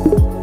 Podcast.